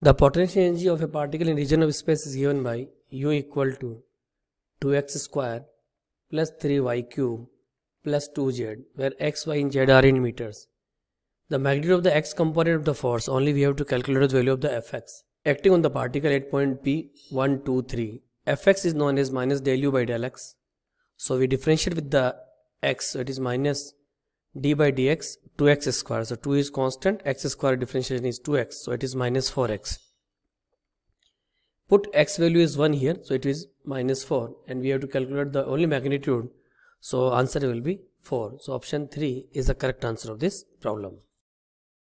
The potential energy of a particle in region of space is given by U equal to 2x square plus 3y cube plus 2z where x, y and z are in meters. The magnitude of the x component of the force only we have to calculate the value of the fx. Acting on the particle at point P 1, 2, 3. fx is known as minus del u by del x. So we differentiate with the x so it is minus d by dx 2x square. So 2 is constant x square differentiation is 2x so it is minus 4x put x value is 1 here. So it is minus 4 and we have to calculate the only magnitude. So answer will be 4 so option 3 is the correct answer of this problem